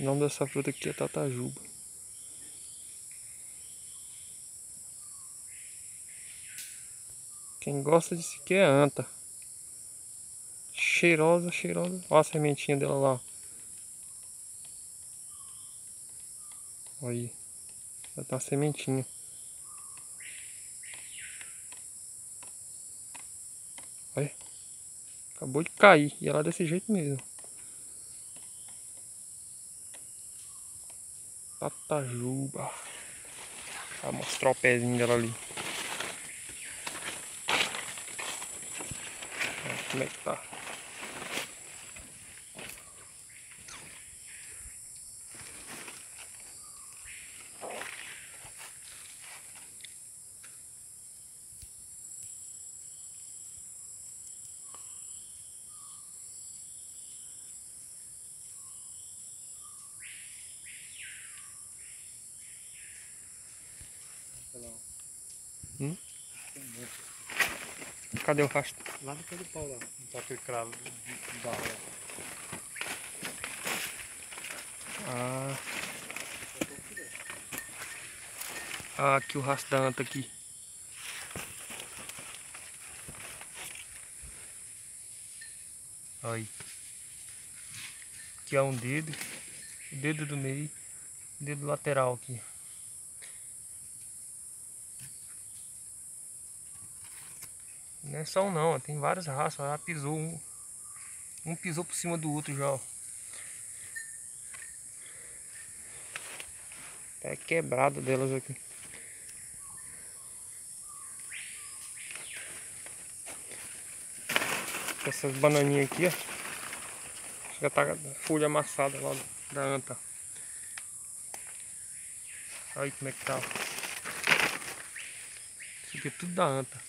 O nome dessa fruta aqui é tatajuba. Quem gosta disso aqui é anta. Cheirosa, cheirosa. Olha a sementinha dela lá. Olha aí. Já tá sementinha. Olha. Acabou de cair. E ela é desse jeito mesmo. Tatajuba. Vou mostrar o pezinho dela ali. Como é que tá. Hum? Cadê o rastro? Lá no pé do pau lá. Não tá aquele cravo de, de barro lá. Ah. Ah, aqui o rastro da anta aqui. Aí. Aqui é um dedo. O dedo do meio. O dedo lateral aqui. Não é só um não, tem vários rastros. Ela pisou um. Um pisou por cima do outro já, ó. Tá quebrado delas aqui. Essas bananinhas aqui, ó. Já tá folha amassada lá da anta. Olha aí como é que tá. Isso aqui é tudo da anta.